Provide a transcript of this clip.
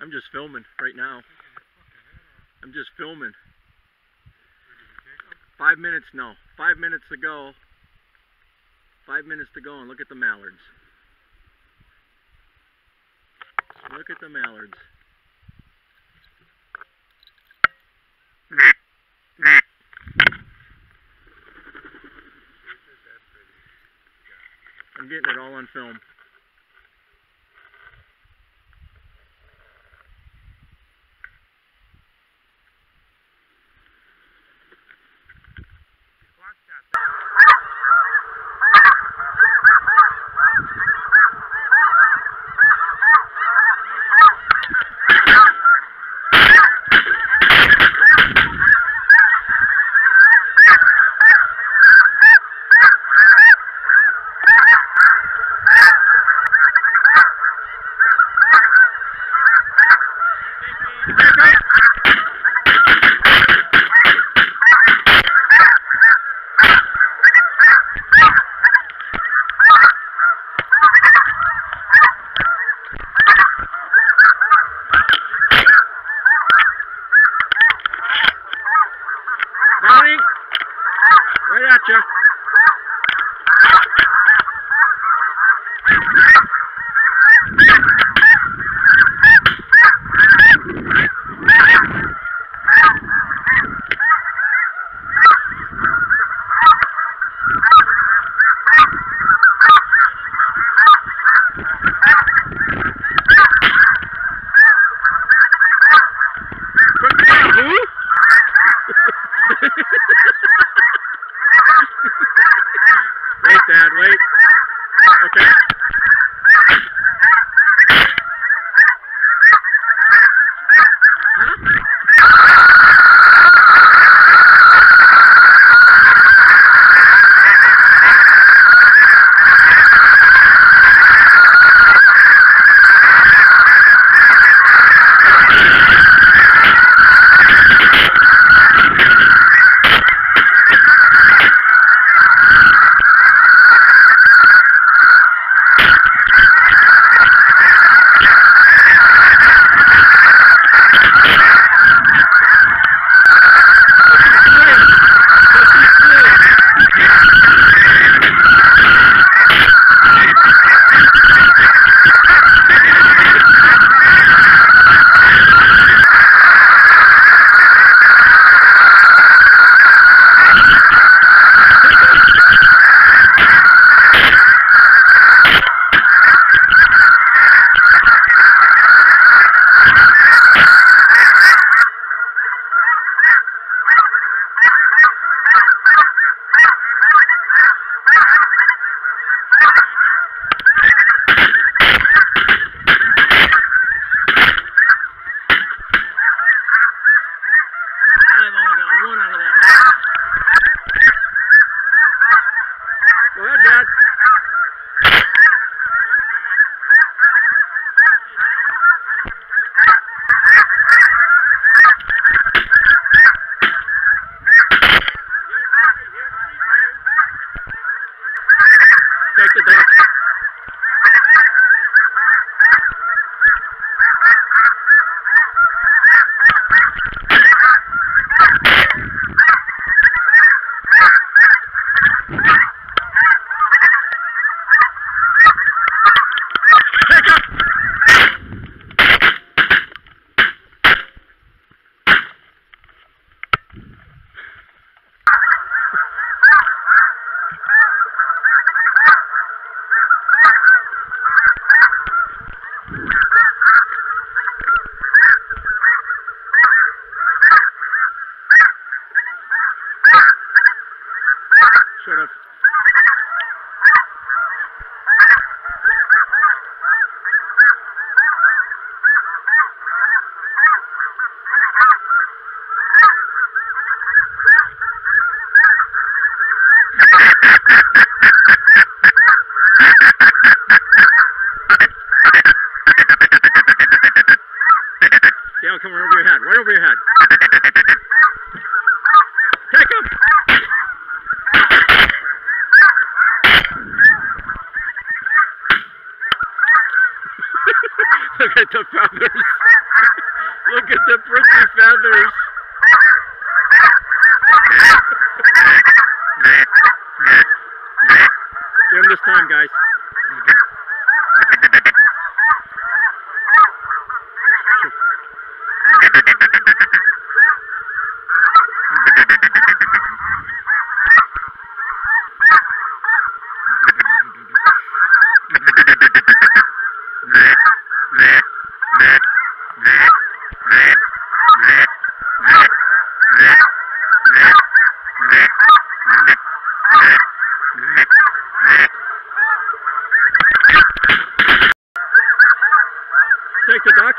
I'm just filming right now. I'm just filming. Five minutes, no. Five minutes to go. Five minutes to go and look at the mallards. Look at the mallards. I'm getting it all on film. Bonnie, right at Right over your head. Take him. Look at the feathers. Look at the prickly feathers. Give him this time, guys. Take